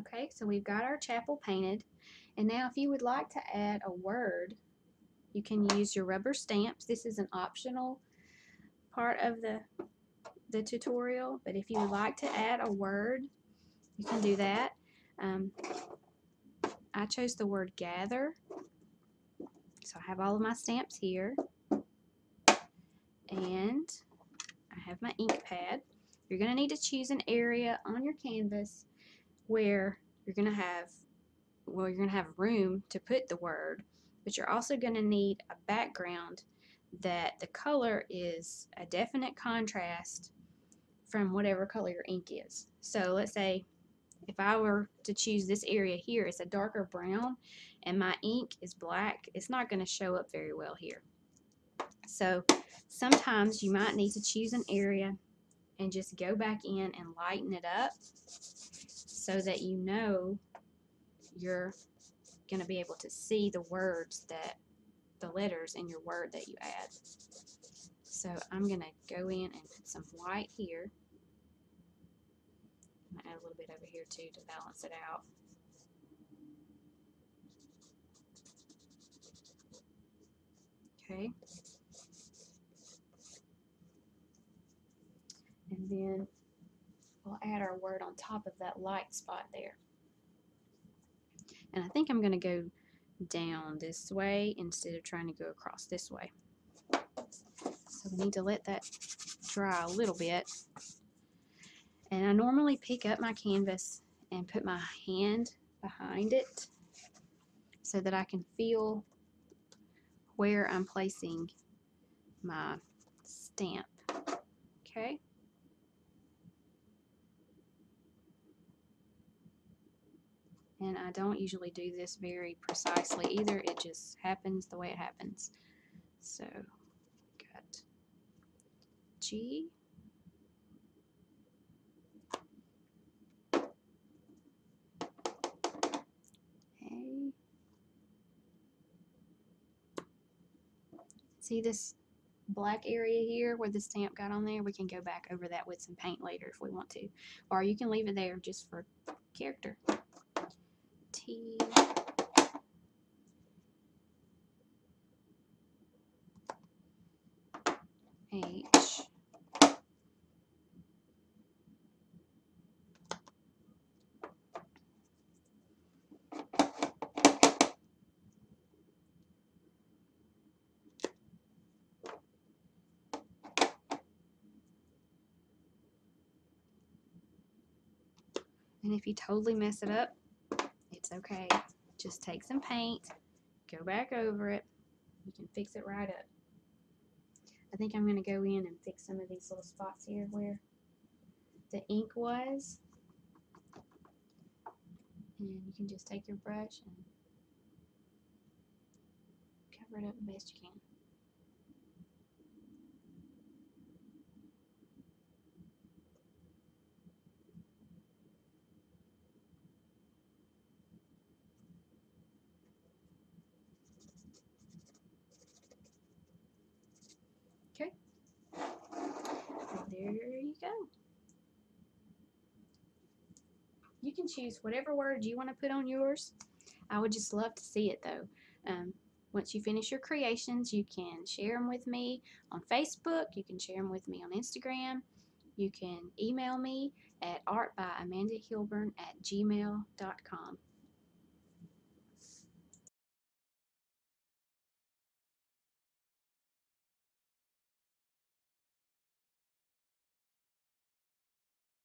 Okay, so we've got our chapel painted. And now if you would like to add a word, you can use your rubber stamps. This is an optional part of the, the tutorial, but if you would like to add a word, you can do that. Um, I chose the word gather. So I have all of my stamps here. And I have my ink pad. You're going to need to choose an area on your canvas where you're going to have, well, you're going to have room to put the word, but you're also going to need a background that the color is a definite contrast from whatever color your ink is. So let's say if I were to choose this area here, it's a darker brown and my ink is black, it's not going to show up very well here. So sometimes you might need to choose an area and just go back in and lighten it up so that you know you're going to be able to see the words that the letters in your word that you add. So I'm going to go in and put some white here. I'm going to add a little bit over here too to balance it out. Okay. And then add our word on top of that light spot there. And I think I'm going to go down this way instead of trying to go across this way. So we need to let that dry a little bit. And I normally pick up my canvas and put my hand behind it so that I can feel where I'm placing my stamp. Okay. And I don't usually do this very precisely either. It just happens the way it happens. So, got G. A. See this black area here where the stamp got on there? We can go back over that with some paint later if we want to. Or you can leave it there just for character. H And if you totally mess it up, okay. Just take some paint, go back over it. You can fix it right up. I think I'm going to go in and fix some of these little spots here where the ink was. And you can just take your brush and cover it up the best you can. Okay. There you go. You can choose whatever word you want to put on yours. I would just love to see it though. Um, once you finish your creations, you can share them with me on Facebook. You can share them with me on Instagram. You can email me at artbyamandahilburn at gmail.com.